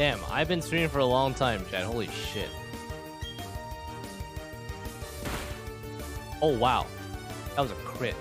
Damn, I've been streaming for a long time, Chad. Holy shit. Oh, wow. That was a crit.